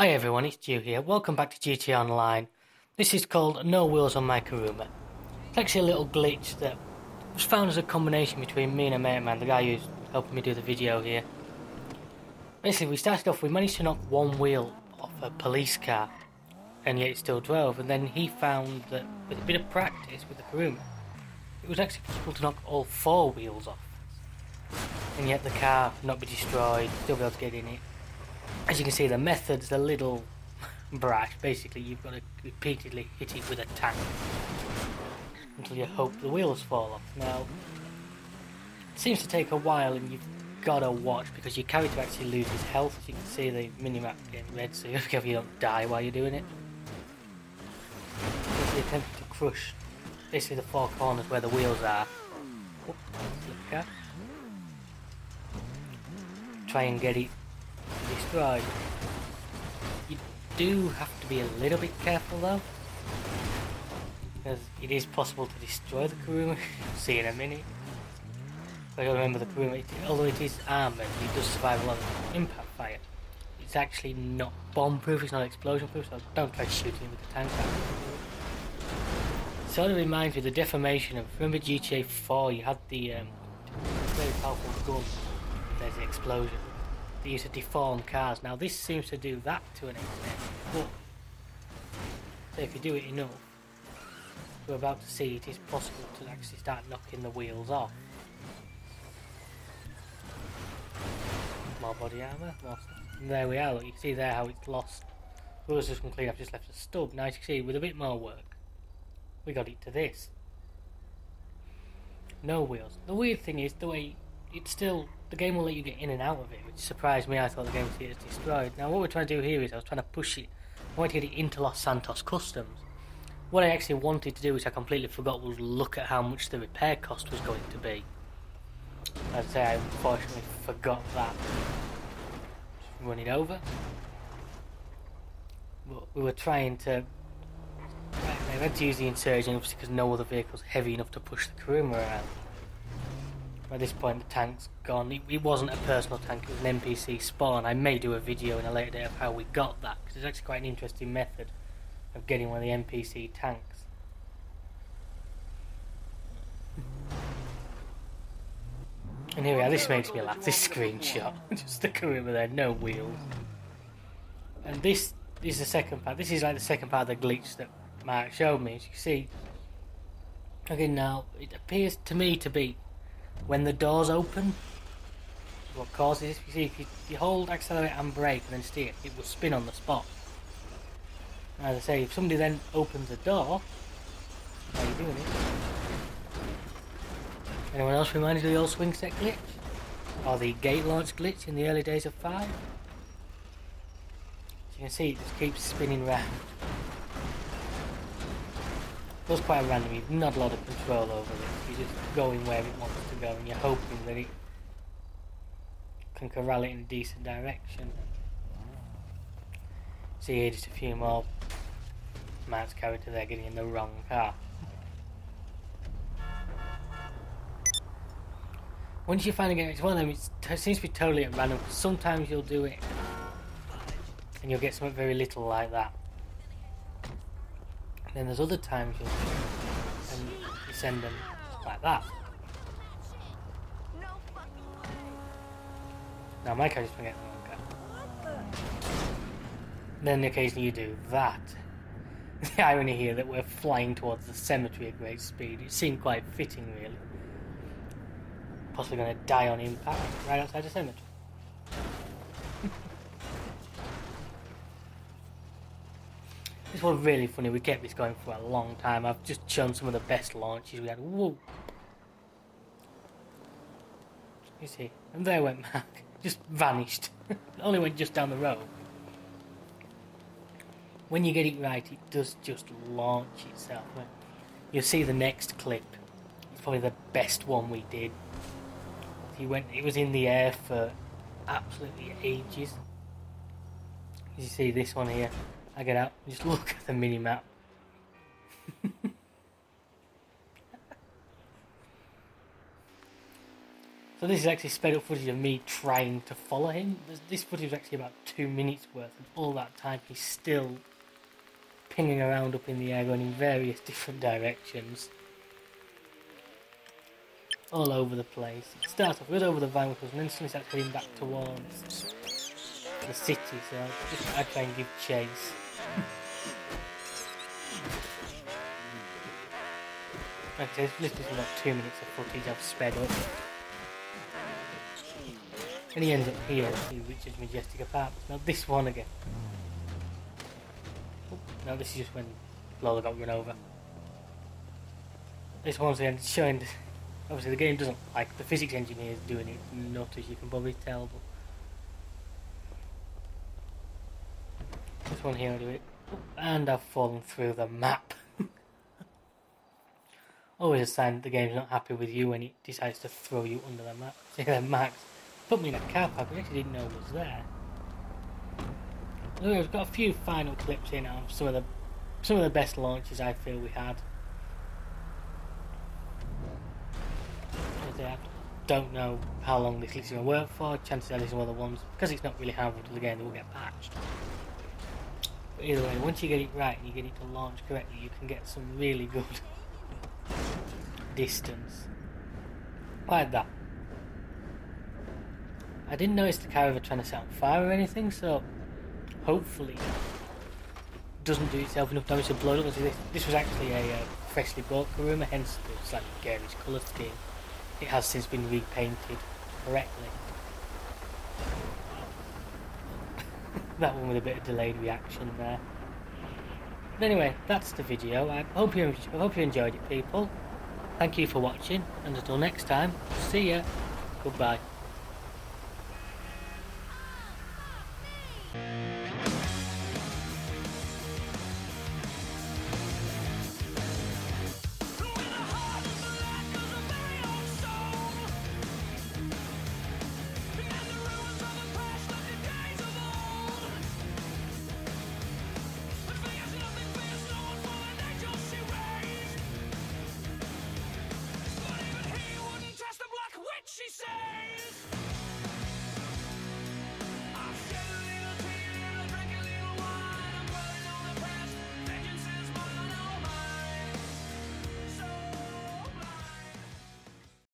Hi everyone, it's Dew here. Welcome back to GTA Online. This is called No Wheels on My Kuruma. It's actually a little glitch that was found as a combination between me and a mate mine, the guy who's helping me do the video here. Basically, we started off, we managed to knock one wheel off a police car, and yet it still drove. And then he found that with a bit of practice with the Kuruma, it was actually possible to knock all four wheels off. And yet the car not be destroyed, still be able to get in it. As you can see, the method's a little brash. Basically, you've got to repeatedly hit it with a tank until you hope the wheels fall off. Now, it seems to take a while, and you've got to watch because your character actually loses health. As you can see, the minimap getting red, so to you don't die while you're doing it. Basically, attempt to crush basically the four corners where the wheels are. Oh, at. Try and get it destroyed. You do have to be a little bit careful though. Because it is possible to destroy the Kuruma. See in a minute. But you remember the Kuruma, although it is armoured, it does survive a lot of impact fire. It's actually not bomb proof, it's not explosion proof, so don't try shooting it with the tank. Sort of reminds me of the deformation of, remember GTA 4, you had the um, very powerful gun, there's the explosion they used to deform cars. Now this seems to do that to an extent, but so if you do it enough, we're about to see it is possible to actually start knocking the wheels off. More body armour, more There we are, look, you can see there how it's lost. Wheels just complete, I've just left a stub. Now you can see with a bit more work, we got it to this. No wheels. The weird thing is the way it's still the game will let you get in and out of it, which surprised me. I thought the game would get destroyed. Now, what we're trying to do here is I was trying to push it. I wanted to get it into Los Santos Customs. What I actually wanted to do, which I completely forgot, was look at how much the repair cost was going to be. I'd say I unfortunately forgot that. Just run it over. But we were trying to. I had to use the insurgent obviously because no other vehicle's heavy enough to push the Kuruma around. At this point, the tank's gone. It, it, wasn't a personal tank, it was an NPC spawn. I may do a video in a later date of how we got that, because it's actually quite an interesting method of getting one of the NPC tanks. And here we are, this makes me laugh, this screenshot. Just the Kuruma there, no wheels. And this is the second part, this is like the second part of the glitch that Mark showed me. As you can see, again now, it appears to me to be when the doors open, what causes this, you see, if you, you hold accelerate and brake and then steer, it will spin on the spot. As I say, if somebody then opens a door, how are you doing it? Anyone else reminded of the old swing set glitch? Or the gate launch glitch in the early days of 5? As you can see, it just keeps spinning round. It was quite random, you've not a lot of control over it. You're just going where it wants to go and you're hoping that it can corral it in a decent direction. See here just a few more Matt's character there getting in the wrong car. Once you finally get it's one of them, it seems to be totally at random. Sometimes you'll do it and you'll get something very little like that. Then there's other times and send them like that. Now my character's forgetting the wrong Then occasionally you do that. The irony here that we're flying towards the cemetery at great speed. It seemed quite fitting really. Possibly going to die on impact right outside the cemetery. This was really funny. We kept this going for a long time. I've just shown some of the best launches we had. Whoa! You see, and there went Mac. Just vanished. Only went just down the road. When you get it right, it does just launch itself. You'll see the next clip. It's probably the best one we did. He went. It was in the air for absolutely ages. You see this one here. I get out, just look at the mini map. So this is actually sped up footage of me trying to follow him. This footage is actually about two minutes worth, and all that time he's still pinging around up in the air, going in various different directions. All over the place. It starts off, goes over the vanquishers, and then suddenly starts heading back towards the city, so I try and give chase. like said, this is about two minutes of footage I've sped up. And he ends up here, he reaches Majestic Apartments. Now this one again. No, this is just when Lola got run over. This one's again showing, obviously the game doesn't like the physics engineers doing it, not as you can probably tell, but this one here will it. And I've fallen through the map. Always a sign that the game's not happy with you when it decides to throw you under the map. See there, Max put me in a car park, which I actually didn't know was there. We've got a few final clips in of some of the some of the best launches I feel we had. I don't know how long this is going to work for. Chances are these are one of the ones because it's not really to the game. Will get patched. But either way, once you get it right and you get it to launch correctly, you can get some really good distance. Like that. I didn't notice the car ever trying to set on fire or anything, so hopefully it doesn't do itself enough damage to blow up. This, this was actually a uh, freshly bought Kuruma, hence the slightly garish colour scheme. It has since been repainted correctly. That one with a bit of delayed reaction there. But anyway, that's the video. I hope you, I hope you enjoyed it, people. Thank you for watching, and until next time, see ya. Goodbye. she says.